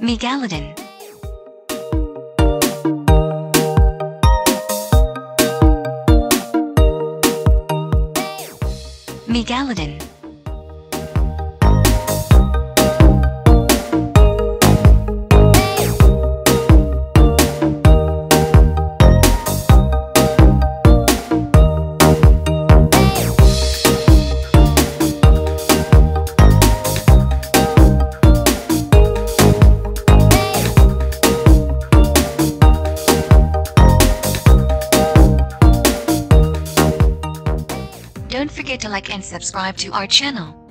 Megalodon. Megalodon. Don't forget to like and subscribe to our channel.